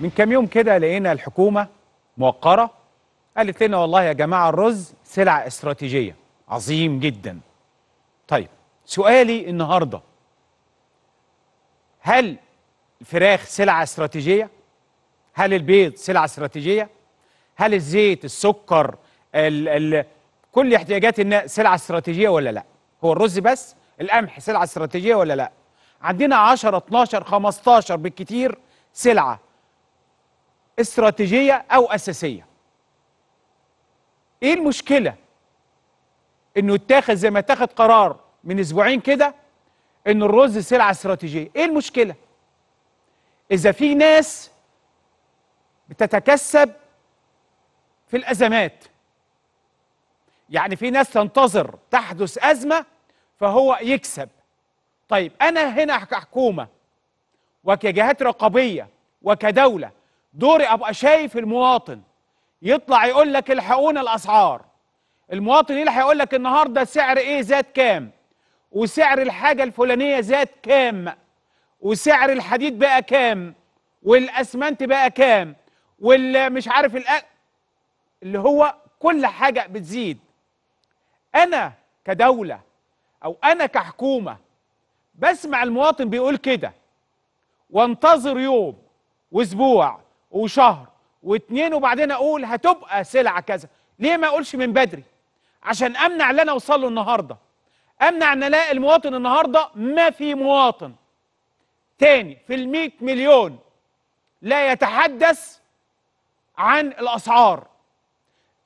من كام يوم كده لقينا الحكومة موقرة قالت لنا والله يا جماعة الرز سلعة استراتيجية عظيم جدا طيب سؤالي النهاردة هل الفراخ سلعة استراتيجية؟ هل البيض سلعة استراتيجية؟ هل الزيت السكر ال ال كل احتياجات الناس سلعة استراتيجية ولا لا؟ هو الرز بس؟ القمح سلعة استراتيجية ولا لا؟ عندنا 10 12 15 بالكتير سلعة استراتيجية أو أساسية إيه المشكلة؟ إنه يتاخد زي ما اتاخد قرار من أسبوعين كده إن الرز سلعة استراتيجية إيه المشكلة؟ إذا في ناس بتتكسب في الأزمات يعني في ناس تنتظر تحدث أزمة فهو يكسب طيب أنا هنا كحكومة وكجهات رقابية وكدولة دوري أبقى شايف المواطن. يطلع يقول لك الحقونا الأسعار. المواطن يلحق يقول لك النهاردة سعر إيه زاد كام؟ وسعر الحاجة الفلانية زاد كام؟ وسعر الحديد بقى كام؟ والأسمنت بقى كام؟ والمش عارف الأ... اللي هو كل حاجة بتزيد. أنا كدولة أو أنا كحكومة بسمع المواطن بيقول كده. وانتظر يوم وأسبوع وشهر واتنين وبعدين أقول هتبقى سلعة كذا. ليه ما أقولش من بدري؟ عشان أمنع اللي أنا أوصل له النهارده. أمنع إن ألاقي المواطن النهارده؟ ما في مواطن. تاني في المئة مليون لا يتحدث عن الأسعار.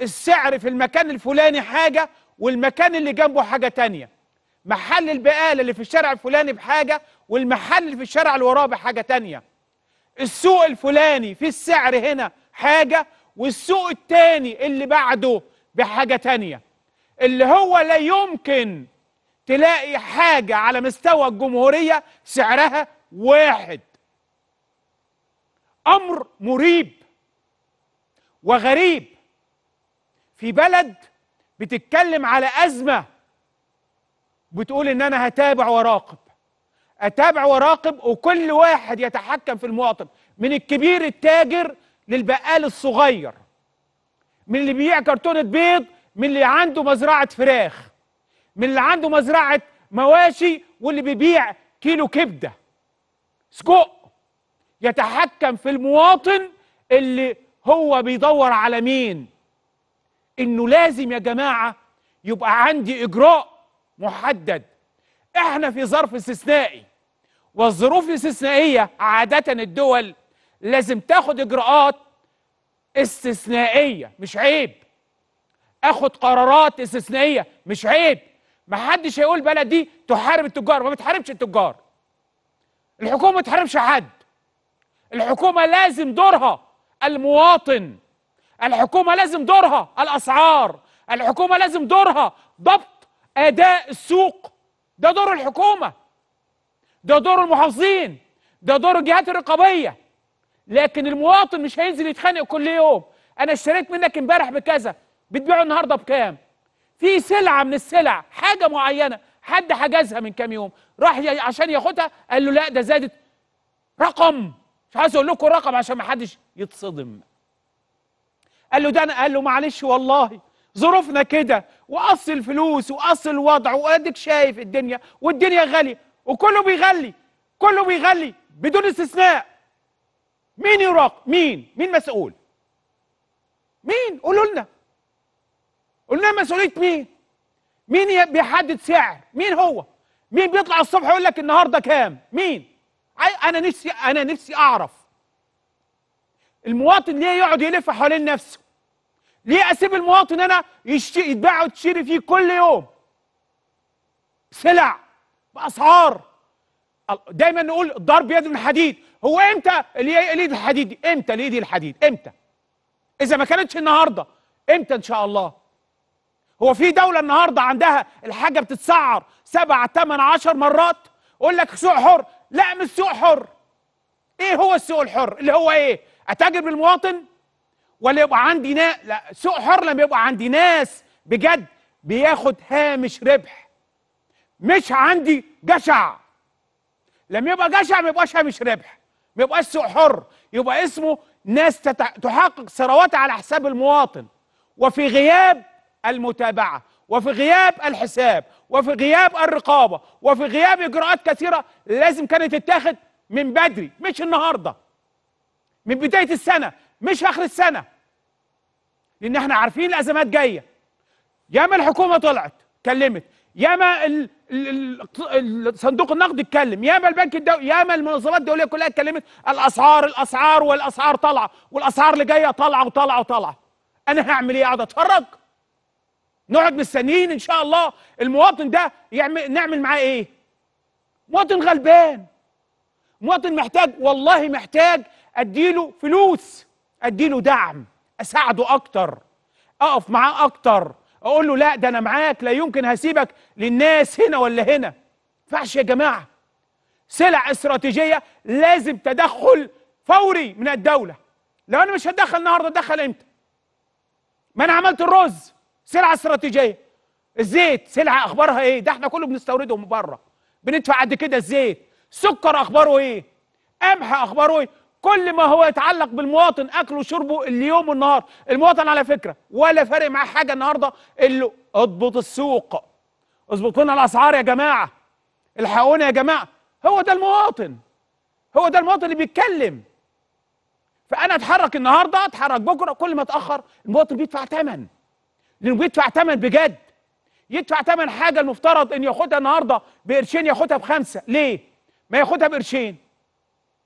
السعر في المكان الفلاني حاجة والمكان اللي جنبه حاجة تانية. محل البقالة اللي في الشارع الفلاني بحاجة والمحل اللي في الشارع اللي وراه بحاجة تانية. السوق الفلاني في السعر هنا حاجة والسوق التاني اللي بعده بحاجة تانية. اللي هو لا يمكن تلاقي حاجة على مستوى الجمهورية سعرها واحد. أمر مريب وغريب. في بلد بتتكلم على أزمة بتقول إن أنا هتابع وراقب. أتابع وراقب وكل واحد يتحكم في المواطن من الكبير التاجر للبقال الصغير. من اللي بيبيع كرتونة بيض من اللي عنده مزرعة فراخ. من اللي عنده مزرعة مواشي واللي بيبيع كيلو كبدة. سجق يتحكم في المواطن اللي هو بيدور على مين. إنه لازم يا جماعة يبقى عندي إجراء محدد. إحنا في ظرف استثنائي. والظروف الاستثنائية عادة الدول لازم تاخد إجراءات استثنائية مش عيب. آخد قرارات استثنائية مش عيب. ما حدش هيقول بلد دي تحارب التجار ما بتحاربش التجار. الحكومة ما بتحاربش حد. الحكومة لازم دورها المواطن. الحكومة لازم دورها الأسعار. الحكومة لازم دورها ضبط أداء السوق. ده دور الحكومة. ده دور المحافظين ده دور الجهات الرقابية. لكن المواطن مش هينزل يتخانق كل يوم. أنا اشتريت منك امبارح بكذا بتبيعه النهارده بكام؟ في سلعة من السلع حاجة معينة. حد حجزها من كام يوم؟ راح عشان ياخدها؟ قال له لا ده زادت رقم. مش عايز أقول لكم رقم عشان ما حدش يتصدم. قال له ده أنا قال له معلش والله ظروفنا كده وأصل الفلوس وأصل الوضع وأديك شايف الدنيا والدنيا غالية. وكله بيغلي كله بيغلي بدون استثناء. مين يراقب مين؟ مين مسؤول؟ مين؟ قولوا لنا. قولوا لنا مسؤولية مين؟ مين بيحدد سعر؟ مين هو؟ مين بيطلع الصبح يقول لك النهارده كام؟ مين؟ أنا نفسي أنا نفسي أعرف. المواطن ليه يقعد يلف حوالين نفسه؟ ليه أسيب المواطن أنا يتباع وتشتري فيه كل يوم؟ سلع بأسعار. دايما نقول ضرب يد من حديد هو إمتى الي- اليد الحديد دي؟ إمتى اليد الحديد؟ إمتى؟ إذا ما كانتش النهارده إمتى إن شاء الله؟ هو في دولة النهارده عندها الحاجة بتتسعر سبع ثمان عشر مرات أقول لك سوق حر. لا مش سوق حر. إيه هو السوق الحر؟ اللي هو إيه؟ اتاجر بالمواطن ولا يبقى عندي نا... لا سوق حر لما يبقى عندي ناس بجد بياخد هامش ربح. مش عندي جشع. لما يبقى جشع ما يبقاش هامش ربح. ما يبقاش سوق حر. يبقى اسمه ناس. تحقق ثرواتها على حساب المواطن. وفي غياب المتابعة وفي غياب الحساب وفي غياب الرقابة وفي غياب إجراءات كثيرة لازم كانت تتاخد من بدري مش النهارده. من بداية السنة مش آخر السنة. لأن إحنا عارفين الأزمات جاية. ياما الحكومة طلعت اتكلمت ياما ال- ال- ال- صندوق النقد اتكلم ياما البنك الدولي ياما المنظمات الدولية كلها اتكلمت. الأسعار الأسعار والأسعار طالعة والأسعار اللي جاية طالعة وطالعة وطالعة. أنا هعمل إيه؟ أقعد أتفرج؟ نقعد مستنيين إن شاء الله المواطن ده يعمل نعمل معاه إيه؟ مواطن غلبان. مواطن محتاج والله محتاج أديله فلوس أديله دعم أساعده أكتر أقف معاه أكتر. أقول له لا ده أنا معاك لا يمكن هسيبك للناس هنا ولا هنا. ما ينفعش يا جماعة. سلع استراتيجية لازم تدخل فوري من الدولة. لو أنا مش هتدخل النهارده اتدخل إمتى؟ ما أنا عملت الرز. سلعة استراتيجية. الزيت. سلعة أخبارها إيه؟ ده إحنا كله بنستورده من بره. بندفع قد كده الزيت. سكر أخباره إيه؟ قمح أخباره إيه؟ كل ما هو يتعلق بالمواطن أكله وشربه اليوم والنهار. المواطن على فكرة ولا فارق معاه حاجة النهارده إلا اضبط السوق. اظبط لنا الأسعار يا جماعة. الحقونا يا جماعة. هو ده المواطن. هو ده المواطن اللي بيتكلم. فأنا أتحرك النهارده أتحرك بكرة. كل ما أتأخر المواطن بيدفع ثمن لأنه بيدفع ثمن بجد. يدفع ثمن حاجة المفترض إن ياخدها النهارده بقرشين ياخدها بخمسة. ليه؟ ما ياخدها بقرشين.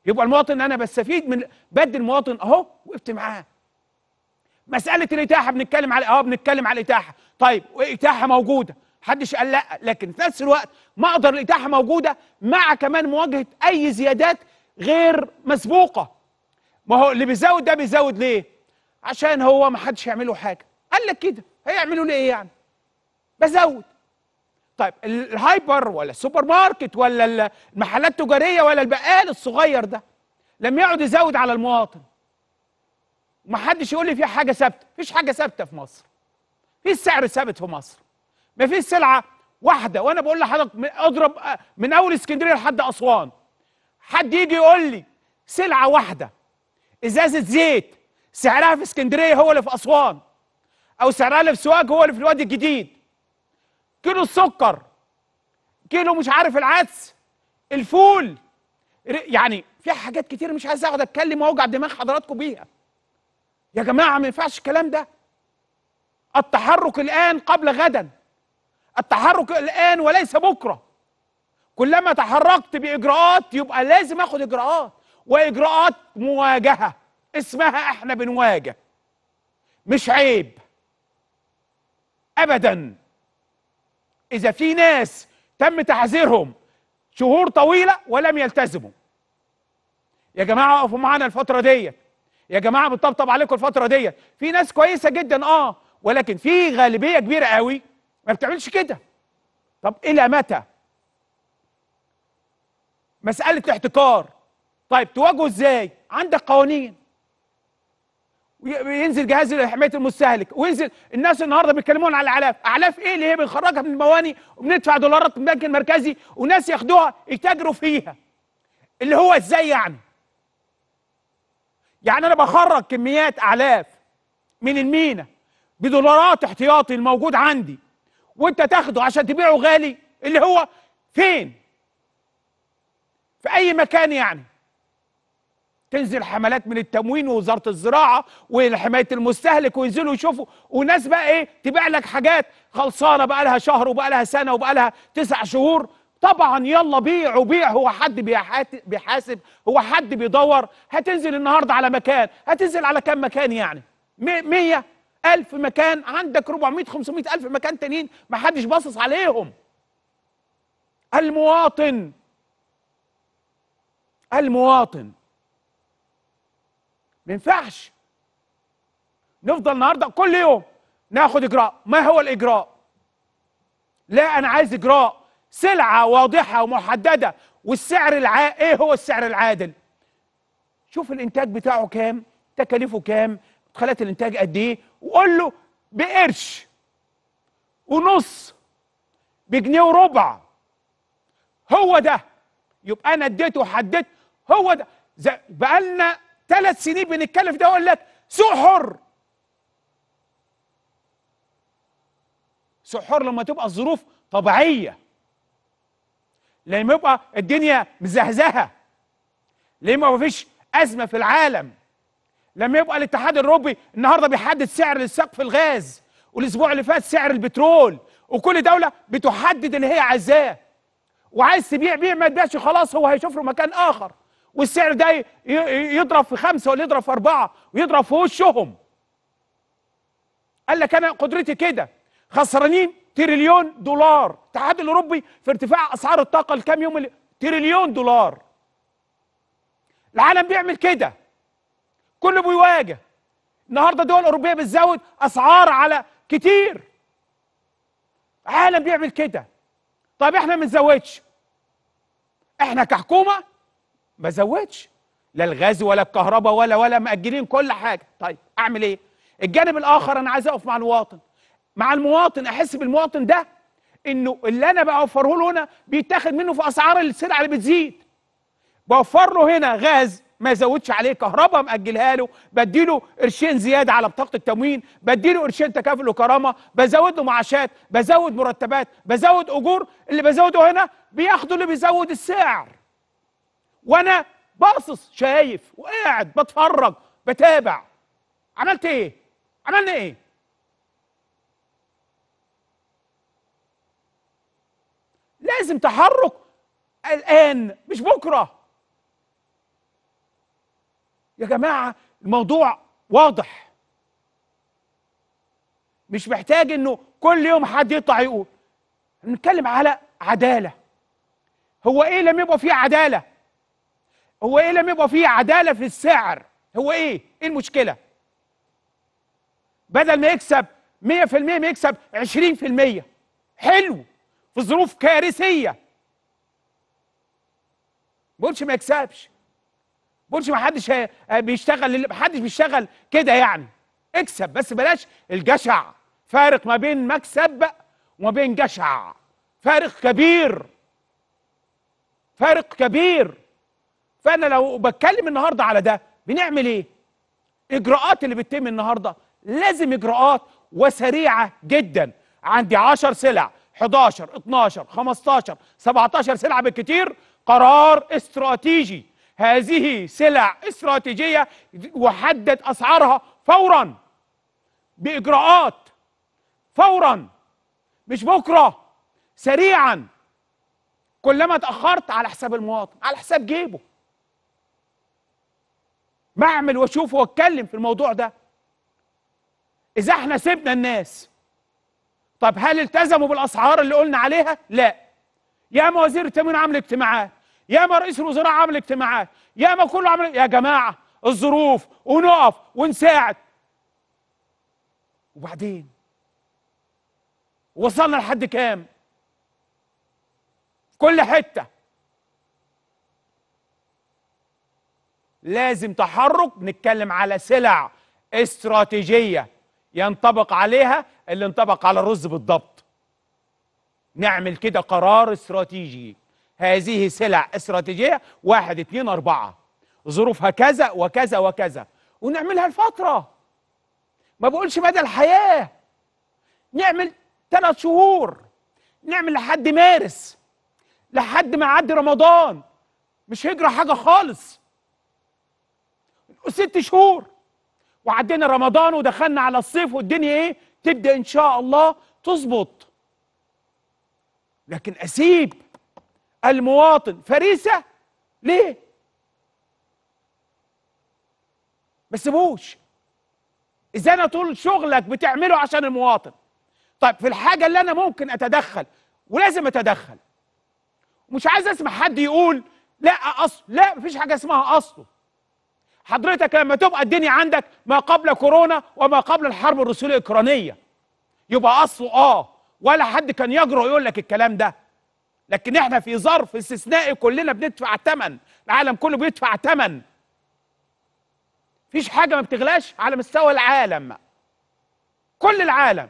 يبقى المواطن أنا بستفيد من بدي المواطن اهو وقفت معاه. مسألة الإتاحة بنتكلم على آه بنتكلم على الإتاحة. طيب واتاحه موجودة. محدش قال لأ لكن في نفس الوقت ما أقدر الإتاحة موجودة مع كمان مواجهة أي زيادات غير مسبوقة. ما هو اللي بيزود ده بيزود ليه؟ عشان هو ما حدش يعمل له حاجة. قال لك كده. هيعملوا ليه يعني؟ بزود. طيب ال- ال hyper ولا السوبر ماركت ولا ال- المحلات التجارية ولا البقال الصغير ده لما يقعد يزود على المواطن. ما حدش يقول لي في حاجة ثابتة مفيش حاجة ثابتة في مصر. في سعر ثابت في مصر. ما فيش سلعة واحدة وأنا بقول لحضرتك أضرب من أول اسكندرية لحد أسوان. حد يجي يقول لي سلعة واحدة إزازة زيت سعرها في اسكندرية هو اللي في أسوان أو سعرها اللي في سوهاج هو اللي في الوادي الجديد. كيلو السكر كيلو مش عارف العدس الفول يعني في حاجات كتير مش عايز اقعد اتكلم واوجع دماغ حضراتكم بيها. يا جماعة ما ينفعش الكلام ده. التحرك الآن قبل غدا. التحرك الآن وليس بكرة. كلما تحركت بإجراءات يبقى لازم آخد إجراءات وإجراءات مواجهة. اسمها إحنا بنواجه. مش عيب. ابدا. إذا في ناس تم تحذيرهم شهور طويلة ولم يلتزموا. يا جماعة اقفوا معانا الفترة ديت. يا جماعة بنطبطب عليكم الفترة ديت. في ناس كويسة جدا آه ولكن في غالبية كبيرة قوي ما بتعملش كده. طب إلى متى؟ مسألة الاحتكار طيب تواجهه إزاي؟ عندك قوانين. وينزل جهاز حماية المستهلك وينزل الناس النهارده بيتكلمون على الأعلاف. أعلاف إيه اللي هي بنخرجها من المواني وبندفع دولارات من البنك المركزي وناس ياخدوها يتاجروا فيها؟ اللي هو إزاي يعني؟ يعني أنا بخرج كميات أعلاف من المينا بدولارات احتياطي الموجود عندي وأنت تاخده عشان تبيعه غالي اللي هو فين؟ في أي مكان يعني؟ تنزل حملات من التموين ووزارة الزراعة وحمايه المستهلك وينزلوا يشوفوا. وناس بقى إيه؟ تبيع لك حاجات خلصانة بقى لها شهر وبقى لها سنة وبقى لها تسع شهور. طبعا يلا بيع وبيع. هو حد بيحاسب هو حد بيدور؟ هتنزل النهارده على مكان. هتنزل على كام مكان يعني؟ مي- مية ألف مكان. عندك 400 500 ألف مكان تانيين ما حدش باصص عليهم. المواطن. المواطن. ما ينفعش. نفضل النهارده كل يوم ناخد إجراء. ما هو الإجراء؟ لا أنا عايز إجراء سلعة واضحة ومحددة والسعر الع... إيه هو السعر العادل؟ شوف الإنتاج بتاعه كام تكاليفه كام مدخلات الإنتاج قد إيه وقول له بقرش ونص بجنيه وربع. هو ده. يبقى أنا اديته وحددت. هو ده. زي- بقالنا ثلاث سنين بنتكلم ده أقول لك سوق حر. سوق حر لما تبقى الظروف طبيعية. لما يبقى الدنيا مزهزهة. لما مفيش أزمة في العالم. لما يبقى الاتحاد الأوروبي النهارده بيحدد سعر لسقف الغاز والأسبوع اللي فات سعر البترول وكل دولة بتحدد اللي هي عايزاه. وعايز تبيع بيع ما تبيعش خلاص هو هيشوف له مكان آخر. والسعر ده يضرب في خمسة ولا يضرب في أربعة ويضرب في وشهم. قال لك أنا قدرتي كده. خسرانين تريليون دولار. الاتحاد الأوروبي في ارتفاع أسعار الطاقة الكام يوم اللي تريليون دولار. العالم بيعمل كده. كله بيواجه. النهارده دول أوروبية بتزود أسعار على كتير. العالم بيعمل كده. طيب إحنا ما نزودش. إحنا كحكومة ما زودش. لا الغاز ولا الكهرباء ولا ولا مأجلين كل حاجة. طيب أعمل إيه؟ الجانب الآخر أنا عايز أقف مع المواطن. مع المواطن أحس بالمواطن ده إنه اللي أنا بوفره له هنا بيتاخد منه في أسعار السلع اللي بتزيد. بوفر له هنا غاز ما يزودش عليه كهرباء مأجلها له بديله قرشين زيادة على بطاقة التموين بديله قرشين تكافل وكرامة بزود له معاشات بزود مرتبات بزود أجور اللي بزوده هنا بياخدوا اللي بيزود السعر. وأنا باصص شايف وقاعد بتفرج بتابع. عملت إيه؟ عملنا إيه؟ لازم تحرك الآن مش بكرة. يا جماعة الموضوع واضح. مش محتاج إنه كل يوم حد يطلع يقول. نتكلم على عدالة. هو إيه لم يبقى فيه عدالة؟ هو إيه لم يبقى فيه عدالة في السعر؟ هو إيه؟ إيه المشكلة؟ بدل ما يكسب 100% ما يكسب 20% حلو. في ظروف كارثية. بقولش ما يكسبش. بقولش ما حدش بيشتغل ما حدش بيشتغل كده يعني. اكسب بس بلاش الجشع. فارق ما بين مكسب وما بين جشع. فارق كبير. فارق كبير. فأنا لو بتكلم النهارده على ده بنعمل إيه؟ إجراءات اللي بتتم النهارده. لازم إجراءات وسريعة جدا. عندي 10 سلع 11 12 15 17 سلعه بالكتير. قرار استراتيجي. هذه سلع استراتيجية وحدد أسعارها فورا. بإجراءات. فورا. مش بكرة. سريعا. كلما اتاخرت على حساب المواطن على حساب جيبه. بعمل واشوف واتكلم في الموضوع ده. إذا إحنا سيبنا الناس. طب هل التزموا بالأسعار اللي قلنا عليها؟ لا. يا ما وزير التموين عامل اجتماعات. يا ما رئيس الوزراء عامل اجتماعات. يا ما كله عامل يا جماعة الظروف ونقف ونساعد. وبعدين؟ وصلنا لحد كام؟ كل حتة. لازم تحرك. نتكلم على سلع استراتيجية ينطبق عليها اللي انطبق على الرز بالضبط. نعمل كده قرار استراتيجي. هذه سلع استراتيجية واحد اتنين أربعة. ظروفها كذا وكذا وكذا. ونعملها لفترة. ما بقولش مدى الحياة. نعمل ثلاث شهور. نعمل لحد مارس. لحد ما يعدي رمضان. مش هجرة حاجة خالص. ست شهور. وعدينا رمضان ودخلنا على الصيف والدنيا إيه؟ تبدأ إن شاء الله تظبط. لكن أسيب المواطن. فريسة؟ ليه؟ ما سيبوش. اذا أنا طول شغلك بتعمله عشان المواطن؟ طيب في الحاجة اللي أنا ممكن أتدخل ولازم أتدخل. ومش عايز أسمع حد يقول لا أصل لا مفيش حاجة اسمها أصله. حضرتك لما تبقى الدنيا عندك ما قبل كورونا وما قبل الحرب الروسيه الأوكرانية. يبقى أصله آه ولا حد كان يجرؤ يقول لك الكلام ده. لكن إحنا في ظرف استثنائي كلنا بندفع ثمن العالم كله بيدفع ثمن مفيش حاجة ما بتغلاش على مستوى العالم. كل العالم.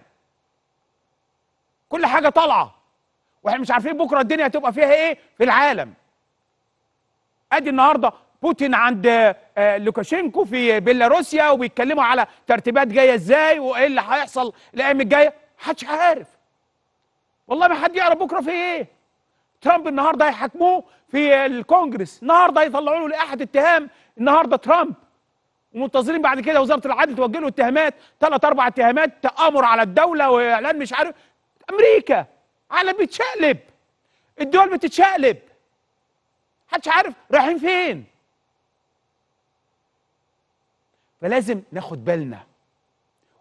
كل حاجة طالعة. وإحنا مش عارفين بكرة الدنيا هتبقى فيها إيه؟ في العالم. أدي النهارده بوتين عند آه، لوكاشينكو في بيلاروسيا وبيتكلموا على ترتيبات جاية إزاي وإيه اللي هيحصل الأيام الجاية. محدش عارف. والله ما حد يعرف بكرة في إيه. ترامب النهارده هيحاكموه في الكونجرس. النهارده هيطلعوا له لائحه اتهام. النهارده ترامب ومنتظرين بعد كده وزارة العدل توجه له اتهامات ثلاث أربع اتهامات تأمر على الدولة وإعلان مش عارف. أمريكا عالم بيتشقلب الدول بتتشقلب. محدش عارف رايحين فين. فلازم ناخد بالنا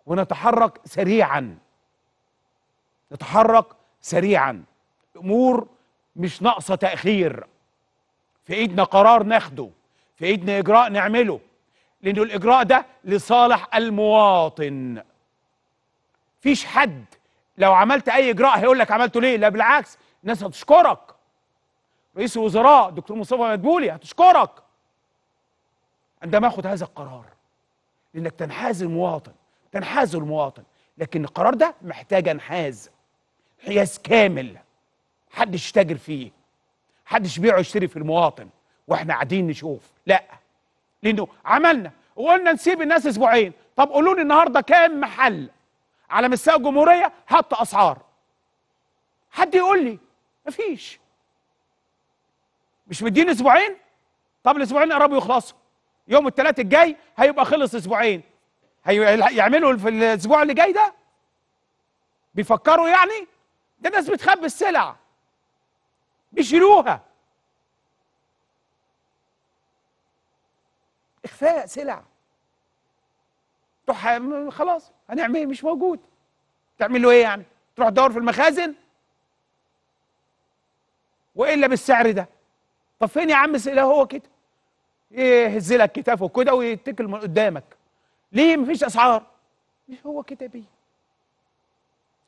ونتحرك سريعا. نتحرك سريعا. الأمور مش ناقصة تأخير. في إيدنا قرار ناخده. في إيدنا إجراء نعمله. لأنه الإجراء ده لصالح المواطن. فيش حد لو عملت أي إجراء هيقول لك عملته ليه؟ لا بالعكس الناس هتشكرك. رئيس الوزراء دكتور مصطفى مدبولي هتشكرك. عندما آخذ هذا القرار لأنك تنحاز المواطن تنحاز المواطن. لكن القرار ده محتاج انحاز حياز كامل. محدش يتاجر فيه. محدش يبيع ويشتري في المواطن وإحنا قاعدين نشوف. لا. لأنه عملنا. وقلنا نسيب الناس أسبوعين. طب قولوا لي النهارده كام محل؟ على مستوى الجمهورية حط أسعار. حد يقول لي؟ مفيش. مش مدين أسبوعين؟ طب الأسبوعين قربوا يخلصوا. يوم الثلاث الجاي هيبقى خلص أسبوعين. هيعملوا في الأسبوع اللي جاي ده؟ بيفكروا يعني؟ ده ناس بتخبي السلع. بيشيلوها. إخفاء سلع. تروح خلاص هنعمل إيه؟ مش موجود. تعمل له إيه يعني؟ تروح تدور في المخازن؟ وإلا بالسعر ده. طب فين يا عم سئله هو كده. يهز لك كتافه كده ويتكل من قدامك. ليه مفيش أسعار؟ مش هو كده بيه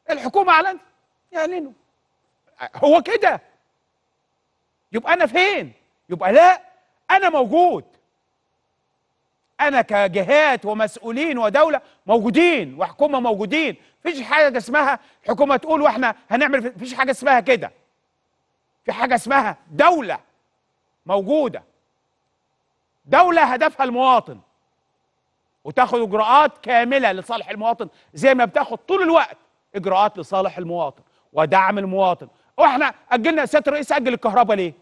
الحكومة اعلنت يعلنوا. هو كده. يبقى أنا فين؟ يبقى لا أنا موجود. أنا كجهات ومسؤولين ودولة موجودين وحكومة موجودين. مفيش حاجة اسمها حكومه تقول وإحنا هنعمل مفيش حاجة اسمها كده. في حاجة اسمها دولة موجودة. دولة هدفها المواطن. وتاخد إجراءات كاملة لصالح المواطن زي ما بتاخد طول الوقت إجراءات لصالح المواطن ودعم المواطن. وإحنا أجلنا سياده الرئيس أجل الكهرباء ليه؟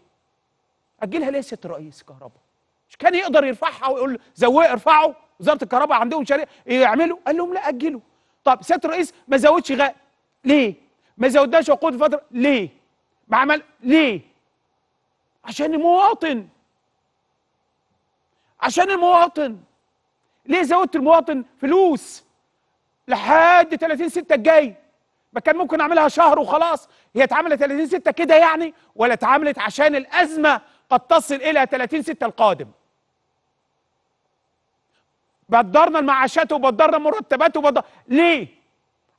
أجلها ليه سياده الرئيس الكهرباء مش كان يقدر يرفعها ويقول زوق ارفعوا وزارة الكهرباء عندهم شريك يعملوا؟ قال لهم لا أجلوا. طب سياده الرئيس ما زودش غاء ليه؟ ما زودناش وقود الفترة ليه؟ ما عمل ليه؟ عشان المواطن. عشان المواطن. ليه زودت المواطن فلوس؟ لحد 30 6 الجاي. ما كان ممكن أعملها شهر وخلاص. هي اتعملت 30 6 كده يعني ولا اتعملت عشان الأزمة قد تصل إلى 30 6 القادم. بدرنا المعاشات وبدرنا المرتبات وبدر ليه؟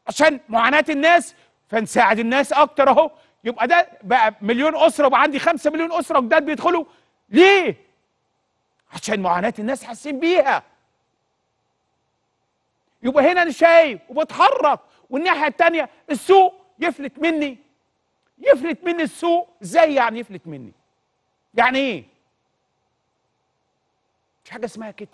عشان معاناة الناس فنساعد الناس أكتر أهو. يبقى ده بقى مليون أسرة وبقى عندي خمسة مليون أسرة جداد بيدخلوا. ليه؟ عشان معاناة الناس حاسين بيها. يبقى هنا أنا شايف وبتحرك والناحية الثانية السوق يفلت مني. يفلت مني السوق. إزاي يعني يفلت مني؟ يعني إيه؟ مش حاجة اسمها كده.